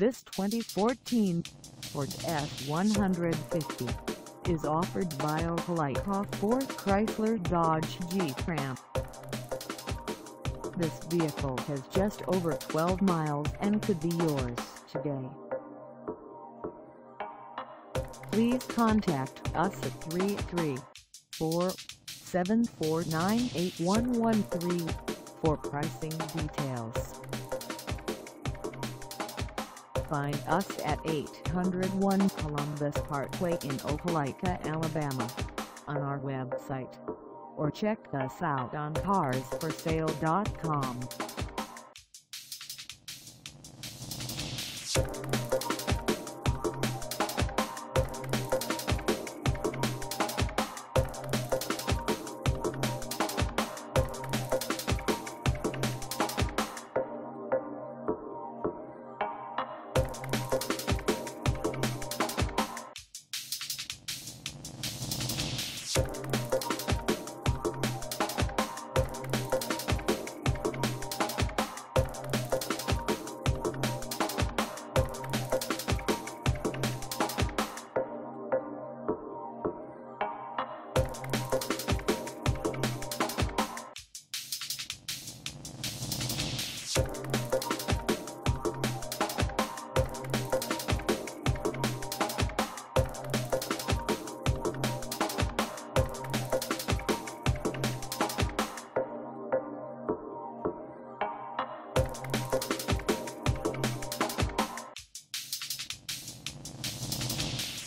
This 2014 Ford F-150 is offered by Opelika Ford Chrysler Dodge Jeep Ram. This vehicle has just over 12 miles and could be yours today. Please contact us at 334-749-8113 for pricing details. Find us at 801 Columbus Parkway in Opelika, Alabama on our website or check us out on carsforsale.com.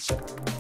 Thank